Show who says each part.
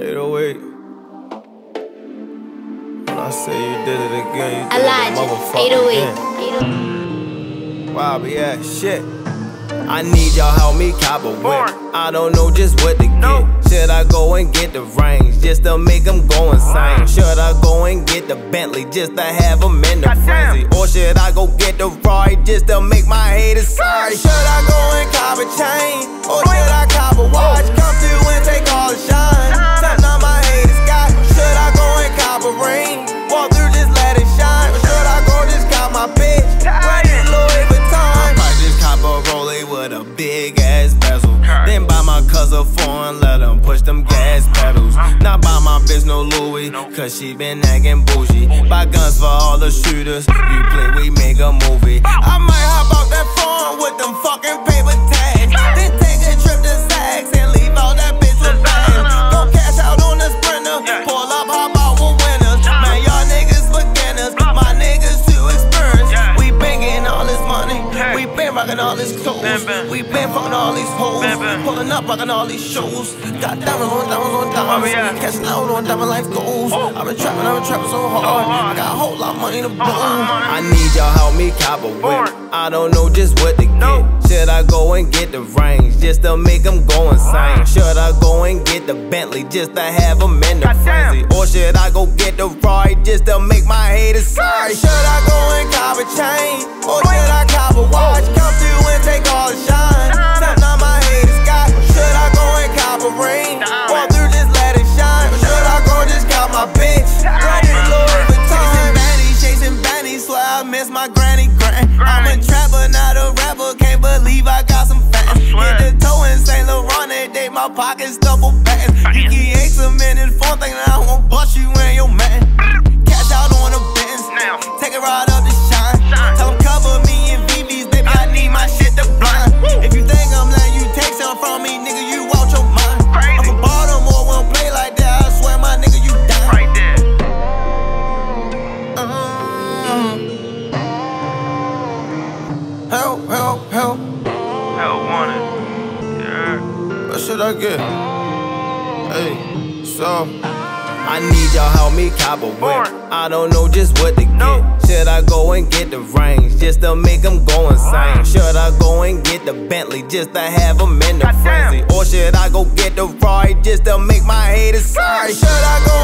Speaker 1: 808. When I say you did it again, you did
Speaker 2: Elijah,
Speaker 1: it motherfucker
Speaker 2: 808.
Speaker 1: again. Oh wow, but yeah, shit. I need y'all help me cop a whip. I don't know just what to get. Should I go and get the range just to make them go insane? Should I go and get the Bentley just to have them in the frenzy? Or should I go get the ride just to make my haters sorry? A big ass bezel. Then buy my cousin foreign, let him push them gas pedals. Not buy my bitch no Louis, cause she been acting bougie. Buy guns for all the shooters. You play, we make a movie. I might Rocking all these clothes. We been fucking all these hoes. Pulling up, rocking all these shows. Got diamonds on diamonds on diamonds. Cashing out on diamond life goals. I've been trapping, I've been trapping so hard. I got a whole lot of money to blow. I need y'all help me cop a whip. I don't know just what to get. Should I go and get the range just to make them go insane? Should I go and get the Bentley just to have them in the frenzy? Or should I go get the ride just to make my haters sorry? Should I go and cop a chain? Or should I cop a grand. I'm a trapper, not a rapper. Can't believe I got some fans. Hit the toe in Saint Laurent, day my pockets double bags. Kiki hates a minute, phone thinking I won't bust you and What should I get? Hey, so I need y'all help me cop a whip. I don't know just what to get. Should I go and get the range just to make them go insane? Should I go and get the Bentley just to have them in the frenzy? Or should I go get the ride just to make my haters sorry? Should I go